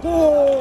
走